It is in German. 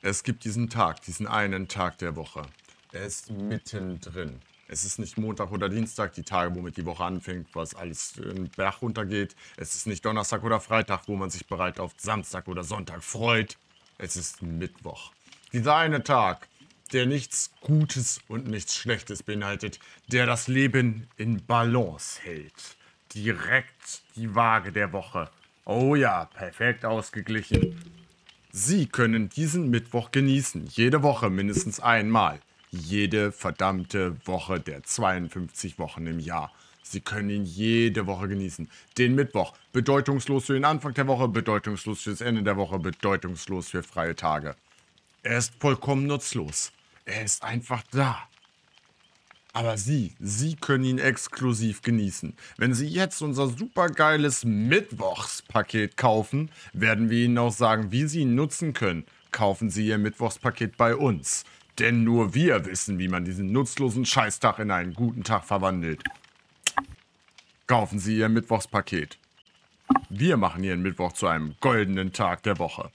Es gibt diesen Tag, diesen einen Tag der Woche. Er ist mittendrin. Es ist nicht Montag oder Dienstag, die Tage, womit die Woche anfängt, was alles in den Berg runtergeht. Es ist nicht Donnerstag oder Freitag, wo man sich bereit auf Samstag oder Sonntag freut. Es ist Mittwoch. Dieser eine Tag, der nichts Gutes und nichts Schlechtes beinhaltet, der das Leben in Balance hält. Direkt die Waage der Woche. Oh ja, perfekt ausgeglichen. Sie können diesen Mittwoch genießen, jede Woche mindestens einmal. Jede verdammte Woche der 52 Wochen im Jahr. Sie können ihn jede Woche genießen. Den Mittwoch, bedeutungslos für den Anfang der Woche, bedeutungslos fürs Ende der Woche, bedeutungslos für freie Tage. Er ist vollkommen nutzlos. Er ist einfach da. Aber Sie, Sie können ihn exklusiv genießen. Wenn Sie jetzt unser supergeiles Mittwochspaket kaufen, werden wir Ihnen auch sagen, wie Sie ihn nutzen können. Kaufen Sie Ihr Mittwochspaket bei uns. Denn nur wir wissen, wie man diesen nutzlosen Scheißtag in einen guten Tag verwandelt. Kaufen Sie Ihr Mittwochspaket. Wir machen Ihren Mittwoch zu einem goldenen Tag der Woche.